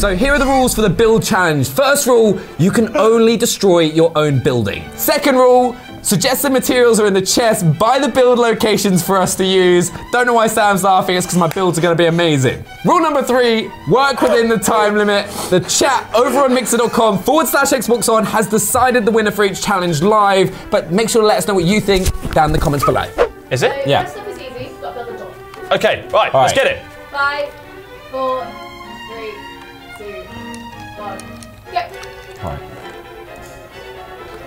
So here are the rules for the build challenge. First rule, you can only destroy your own building. Second rule, suggested materials are in the chest. Buy the build locations for us to use. Don't know why Sam's laughing, it's because my builds are gonna be amazing. Rule number three, work within the time limit. The chat over on mixer.com forward slash Xbox on has decided the winner for each challenge live, but make sure to let us know what you think down in the comments below. Is it? Yeah. First stuff is easy. Got to build a door. Okay, right, All let's get it. Five, four, three, two, one. Yep.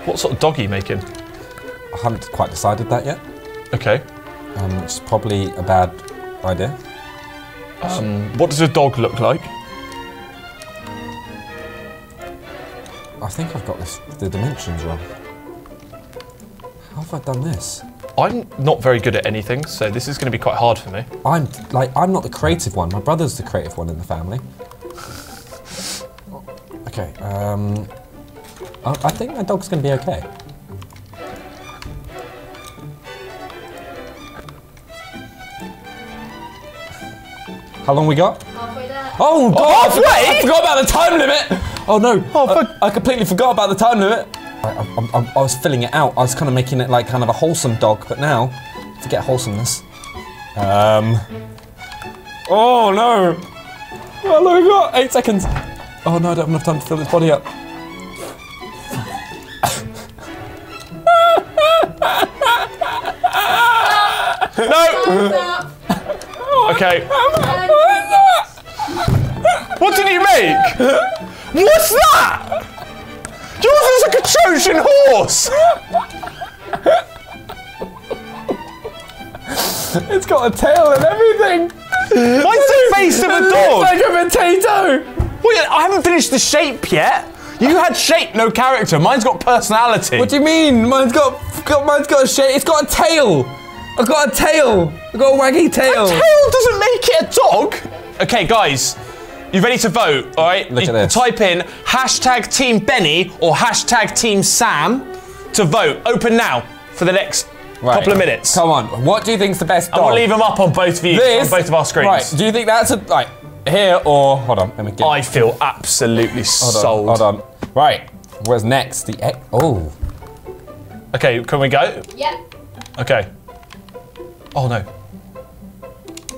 What sort of dog are you making? I haven't quite decided that yet, Okay. um, which is probably a bad idea. Um, what does a dog look like? I think I've got this, the dimensions wrong. How have I done this? I'm not very good at anything, so this is going to be quite hard for me. I'm like I'm not the creative one. My brother's the creative one in the family. Okay. Um, I, I think my dog's gonna be okay. How long we got? Halfway there. Oh God! I forgot, I halfway? forgot about the time limit. Oh no! Oh, I- I, completely forgot about the time limit. I, I, I, I was filling it out. I was kind of making it like kind of a wholesome dog, but now to get wholesomeness. Um. Oh no! Look, we got eight seconds. Oh no, I don't have enough time to fill this body up. No! Okay. What did you make? What's that? Trojan horse! It's got a tail and everything. Mine's the face of a dog! like a potato. Wait, I haven't finished the shape yet. You had shape, no character. Mine's got personality. What do you mean? Mine's got, got mine's got a shape. It's got a tail. I've got a tail. I've got a waggy tail. A tail doesn't make it a dog. Okay, guys, you ready to vote? All right. Look you at this. Type in hashtag Team Benny or hashtag Team Sam to vote. Open now for the next Right. couple of minutes. Come on. What do you think's the best dog? And we'll leave them up on both views, this on both of our screens. Right. Do you think that's a like here or hold on? Let me get. I feel absolutely hold on. sold. Hold on. Right. Where's next? The X. Oh. Okay, can we go? yep. Okay. Oh no.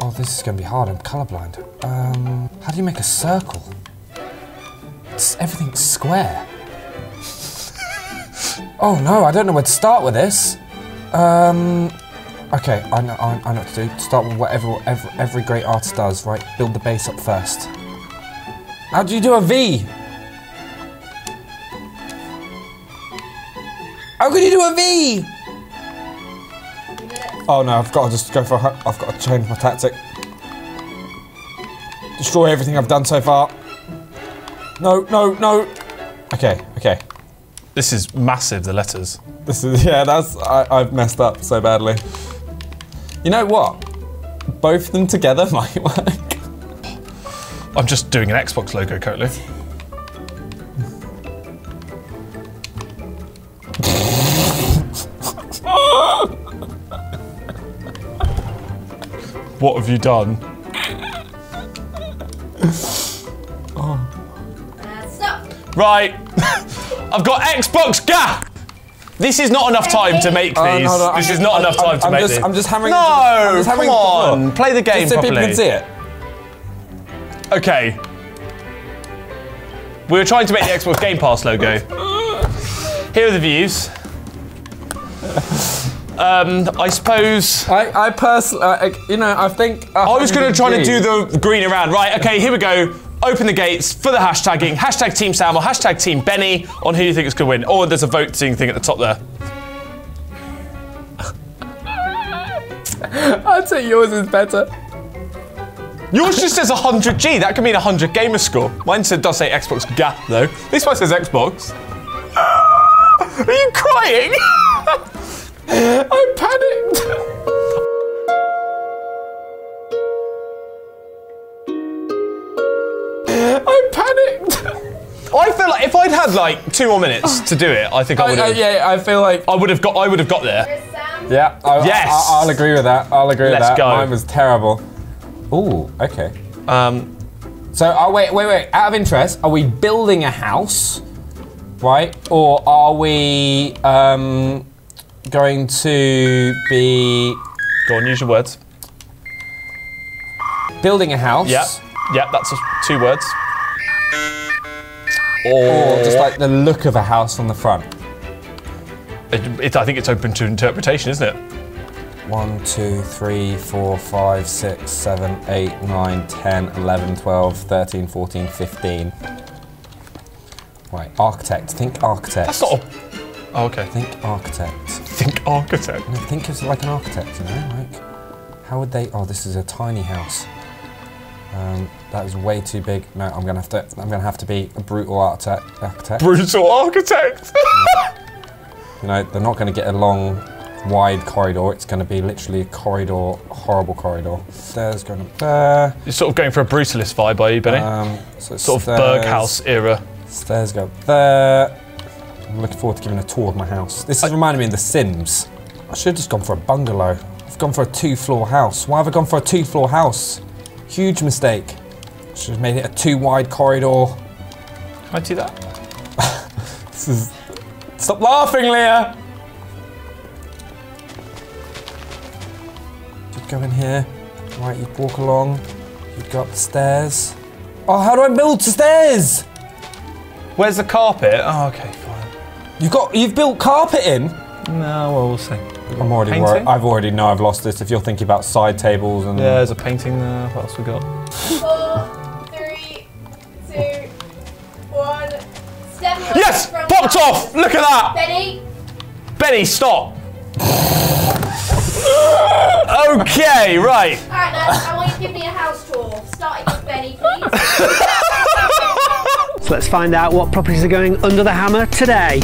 Oh, this is gonna be hard. I'm colorblind. Um, how do you make a circle? It's, everything's square. oh no, I don't know where to start with this. Um, okay, I know, I, I know what to do. Start with whatever every, every great artist does, right? Build the base up first. How do you do a V? How can you do a V? Oh no, I've got to just go for. I've got to change my tactic. Destroy everything I've done so far. No, no, no. Okay, okay. This is massive, the letters. This is yeah. That's I, I've messed up so badly. You know what? Both of them together might work. I'm just doing an Xbox logo currently. What have you done? And stop. Right, I've got Xbox Gah! This is not enough time to make uh, these. Oh, no, no, this I'm is not I'm- enough time I'm- to I'm make just- these. I'm just hammering No, I'm just come hammering into the on, floor. play the game Just so properly. people can see it. Okay. We were trying to make the Xbox Game Pass logo. Here are the views. Um, I suppose. I, I personally, uh, you know, I think. I was going to try to do the green around. Right, okay, here we go. Open the gates for the hashtagging. Hashtag Team Sam or hashtag Team Benny on who you think is going to win. Or there's a voting thing at the top there. I'd say yours is better. Yours just says 100G. That could mean 100 gamer score. Mine said, does say Xbox GAP, though. This one says Xbox. Are you crying? I panicked. I panicked. I feel like if I'd had like two more minutes to do it, I think I I, would have. yeah, I feel like. I would have got. I would have got there. Yeah. I, Yes. I, will agree with that. I'll agree Let's with that. go. Mine was terrible. Ooh. Okay. Um, So, uh, wait, wait, wait. Out of interest, are we building a house, right? Or are we um, going to be Go on, use your words. building a house? Yeah, yeah, that's a, two words. Or just like the look of a house from the front? It, it- I think it's open to interpretation, isn't it? One, two, three, four, five, six, seven, eight, nine, 10, 11, 12, 13, 14, 15. Right, architect. Think architect. That's not. A, oh, okay. Think architect. Think architect. No, think of like an architect, you know? Like, how would they? Oh, this is a tiny house. Um, that is way too big. No, I'm gonna have to. I'm gonna have to be a brutal architect. architect. Brutal architect. You know, they're not gonna get a long, wide corridor. It's gonna be literally a corridor, horrible corridor. Stairs going up there. You're sort of going for a brutalist vibe, are you, Benny? Um, so sort of stairs, Bauhaus era. Stairs go up there. I'm looking forward to giving a tour of my house. This is reminding me of The Sims. I should have just gone for a bungalow. I've gone for a two-floor house. Why have I gone for a two-floor house? Huge mistake. Should have made it a two-wide corridor. Can I do that? This is. Stop laughing, Leah. You'd go in here. Right, you'd walk along. You'd go up the stairs. Oh, how do I build the stairs? Where's the carpet? Oh, okay. You've got. You've built carpet in. No, well, we'll see. I'm already Painting? worried. I've already know I've lost this. If you're thinking about side tables and Yeah, there's a painting there. What else we got? Four, three, two, one. Step Yes! Popped top. off! Look at that! Benny, Benny, stop! okay, right. alright then, I want you to give me a house tour. Starting with Benny, please. So let's find out what properties are going under the hammer today.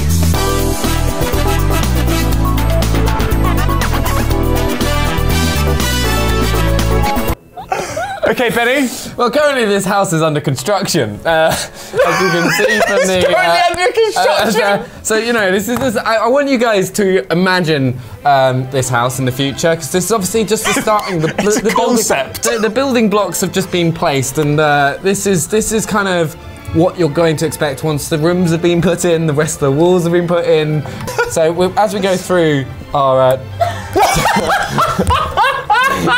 Okay, Benny. Well, currently this house is under construction, uh, as you can see from the. currently under construction. uh, so you know, this is this. I, I want you guys to imagine um, this house in the future because this is obviously just the starting. The, It's a the concept. Building, the, the building blocks have just been placed, and uh, this is this is kind of what you're going to expect once the rooms have been put in, the rest of the walls have been put in. so as we go through our. Uh,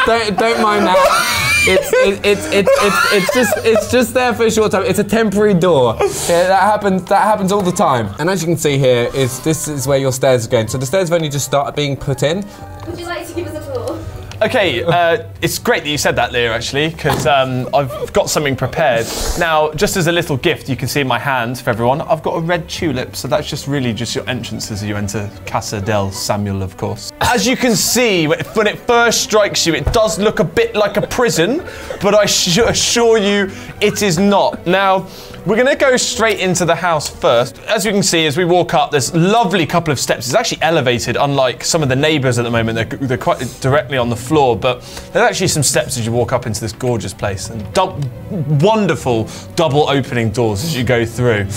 don't don't mind that. It's it, it's it's it's it's just it's just there for a short time. It's a temporary door. Yeah, that happens that happens all the time. And as you can see here, is this is where your stairs are going. So the stairs have only just started being put in. Would you like to give us a tour? Okay, uh, it's great that you said that, Leah, actually, because um, I've got something prepared. Now, just as a little gift, you can see in my hand for everyone, I've got a red tulip, so that's just really just your entrance as you enter Casa del Samuel, of course. As you can see, when it first strikes you, it does look a bit like a prison, but I assure you, it is not. Now, we're going to go straight into the house first. As you can see, as we walk up, there's lovely couple of steps. It's actually elevated, unlike some of the neighbours at the moment. They're, they're quite directly on the floor, but there's actually some steps as you walk up into this gorgeous place. And wonderful double opening doors as you go through.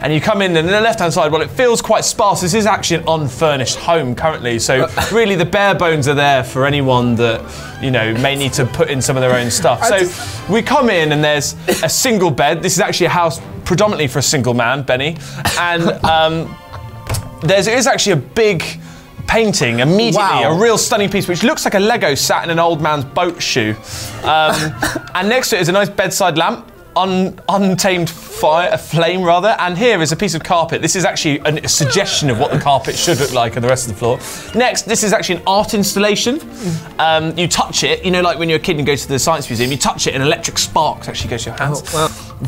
And you come in, and on the left hand side, well, it feels quite sparse. This is actually an unfurnished home currently. So, really, the bare bones are there for anyone that, you know, may need to put in some of their own stuff. So, we come in, and there's a single bed. This is actually a house predominantly for a single man, Benny. And um, there's it is actually a big painting immediately, Wow. a real stunning piece, which looks like a Lego sat in an old man's boat shoe. Um, and next to it is a nice bedside lamp. Un, untamed fire, a flame rather, and here is a piece of carpet. This is actually a suggestion of what the carpet should look like and the rest of the floor. Next, this is actually an art installation. Um, you touch it, you know, like when you're a kid and go to the science museum, you touch it, and electric sparks actually go to your hands.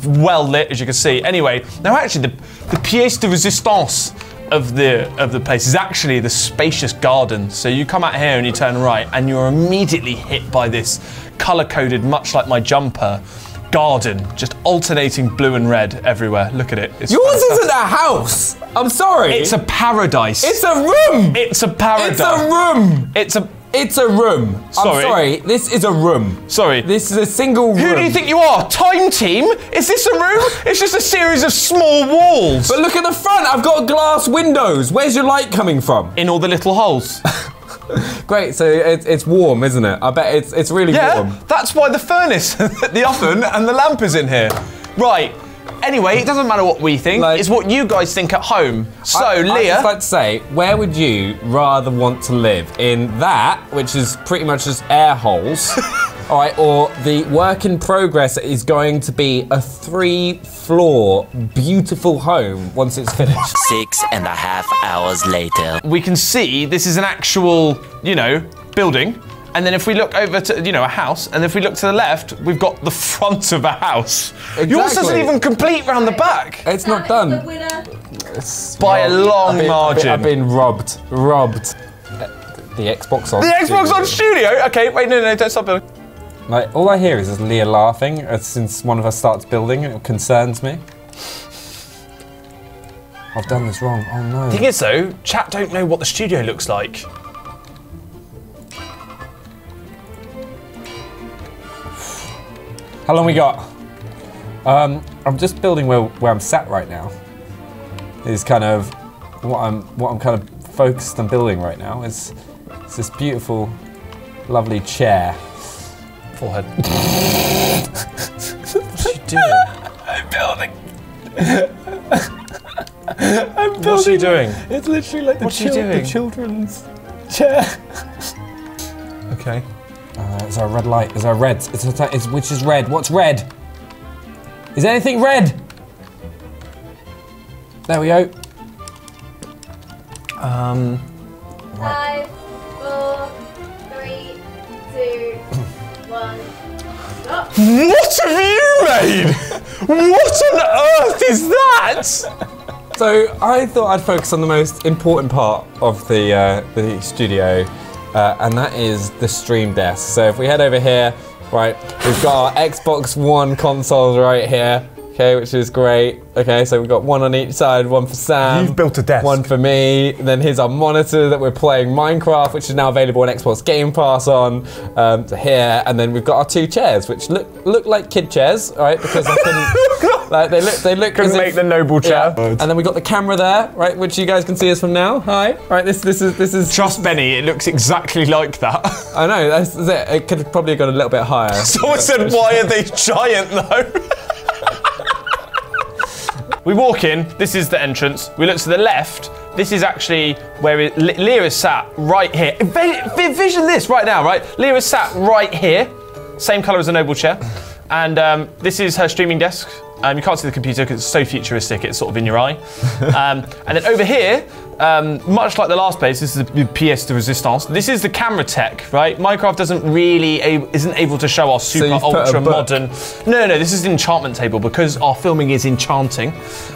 well lit, as you can see. Anyway, now actually, the, the pièce de résistance of the of the place is actually the spacious garden. So you come out here and you turn right, and you're immediately hit by this color-coded, much like my jumper, garden, just alternating blue and red everywhere. Look at it. It's Yours fantastic. isn't a house. I'm sorry. It's a paradise. it's a room. It's a paradise. It's a room. It's a. It's a room. Sorry. I'm sorry. This is a room. Sorry. This is a single room. Who do you think you are? Time Team? Is this a room? It's just a series of small walls. But look at the front. I've got glass windows. Where's your light coming from? in all the little holes. Great. So it's, it's warm, isn't it? I bet it's it's really Yeah, warm. that's why the furnace, the oven, and the lamp is in here. Right. Anyway, it doesn't matter what we think. Like- it's what you guys think at home. So, I, I'd just like to say, where would you rather want to live? In that, which is pretty much just air holes, all right, or the work in progress is going to be a three-floor, beautiful home once it's finished? Six and a half hours later. we can see this is an actual, you know, building. And then if we look over to, you know, a house, and if we look to the left, we've got the front of a house. Yours doesn't even complete round the back It's not done. The winner. by a long I've been, margin. I've been robbed. Robbed. The Xbox on. the Xbox on studio. Okay, wait, no, no, don't stop building. Like, all I hear is just Leah laughing uh, since one of us starts building, and it concerns me. I've done this wrong. Oh no. Thing is, though, chat don't know what the studio looks like. How long we got? Um, I'm just building where, where I'm sat right now. Is kind of what I'm what I'm kind of focused on building right now. Is it's this beautiful, lovely chair. Forehead. What's she doing? I'm building. What's she doing? It's literally like the, What's she doing? children's chair. Okay. Uh, is there a red light? Is there a red? It's, a, it's which is red? What's red? Is anything red? There we go. Um, Five, four, three, two, one. Stop. what have you made? what on earth is that? So I thought I'd focus on the most important part of the uh, the studio, uh, and that is the stream desk. So if we head over here, right, we've got our Xbox One consoles right here. Okay, which is great. Okay, so we've got one on each side, one for Sam. You've built a desk. One for me. Then here's our monitor that we're playing Minecraft, which is now available on Xbox Game Pass on. Um, to here, and then we've got our two chairs, which look look like kid chairs, right? Because I couldn't, like they look they look Couldn't as make if- the noble chair. yeah. And then we got the camera there, right, which you guys can see us from now. Hi. Right, this this is this is. Trust Benny, it looks exactly like that. I know that's, that's it. It could have probably gone a little bit higher. Someone said, why are they giant though? We walk in, this is the entrance. We look to the left, this is actually where it, is sat right here. Vi- vi- Vision this right now, right? Leah is sat right here, same colour as a noble chair. And um, this is her streaming desk. Um, you can't see the computer because it's so futuristic, it's sort of in your eye. Um, and then over here, um, much like the last place, this is the pièce de résistance. This is the camera tech, right? Minecraft doesn't really isn't able to show our super a ultra modern. No, no, this is the enchantment table because our filming is enchanting.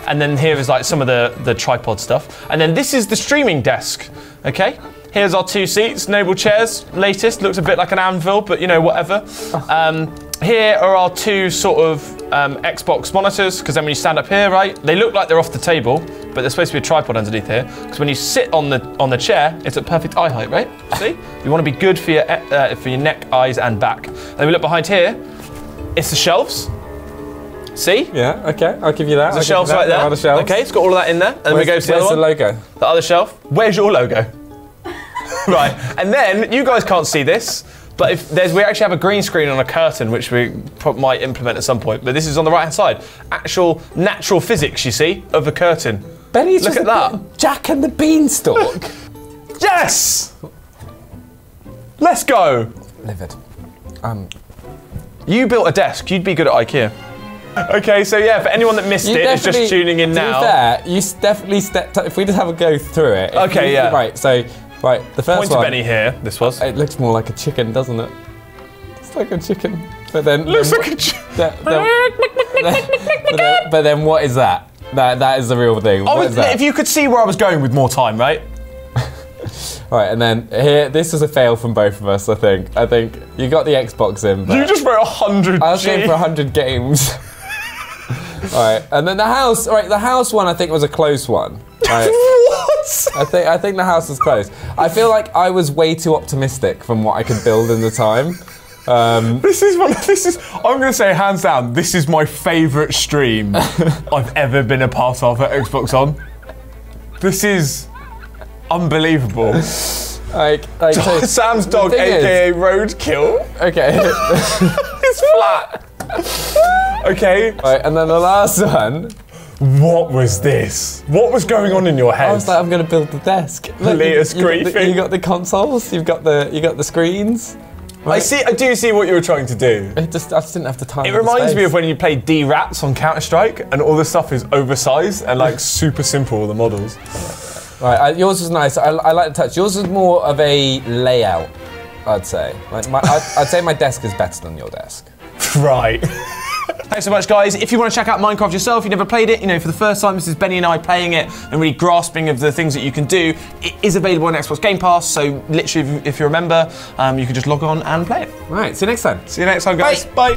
And then here is like some of the the tripod stuff. And then this is the streaming desk. Okay. Here's our two seats, noble chairs. Latest looks a bit like an anvil, but you know whatever. Um, here are our two sort of um, Xbox monitors because then when you stand up here, right, they look like they're off the table, but there's supposed to be a tripod underneath here because when you sit on the on the chair, it's at perfect eye height, right? See, you want to be good for your uh, for your neck, eyes, and back. Then we look behind here. It's the shelves. See? Yeah. Okay. I'll give you that. The shelves right there. The shelves. Okay, it's got all of that in there. And we go to the where's other the one. logo? The other shelf. Where's your logo? right, and then you guys can't see this, but if there's, we actually have a green screen on a curtain, which we might implement at some point. But this is on the right hand side. Actual natural physics, you see, of a curtain. Benny's Look just at that. Jack and the Beanstalk. Yes. Let's go. Livid. Um. You built a desk. You'd be good at IKEA. Okay, so yeah, for anyone that missed You it, is just tuning in to now. Be fair, you definitely stepped up. If we just have a go through it. Okay, you- yeah. Right. So, right. The first one. Point to. Benny here. This was. It looks more like a chicken, doesn't it? It's like a chicken. But then. Looks then like a. ch- That- that- but, then, but then what is that? That that is the real thing. I What was, that? if you could see where I was going with more time, right? Right, and then here, this was a fail from both of us. I think. I think you got the Xbox in, but You just wrote a hundred. I was going for hundred games. All right, and then the house. All right, the house one I think was a close one. Right. What? I think I think the house was close. I feel like I was way too optimistic from what I could build in the time. Um, This is one. This is. I'm going to say hands down. This is my favourite stream I've ever been a part of at Xbox On. This is unbelievable. Like, like so, Sam's dog, thing is- aka Roadkill, okay. it's flat. okay, right, and then the last one. what was this? What was going on in your head? I was like, I'm gonna build the desk. Look, Leah you, you, got the, you got the consoles. You've got the you got the screens. I see. I do see what you were trying to do. It just I just didn't have the time. It reminds me of when you played D Rats on Counter Strike, and all the stuff is oversized and like super simple. The models. Right, I, yours was nice. I, I like the touch. Yours is more of a layout, I'd say. Like my, I'd, I'd say my desk is better than your desk. Right. Thanks so much, guys. If you want to check out Minecraft yourself, you've never played it, you know, for the first time, this is Benny and I playing it and really grasping of the things that you can do. It is available on Xbox Game Pass, so literally, if you, if you remember, um, you can just log on and play it. Right, see you next time. See you next time, guys. Bye.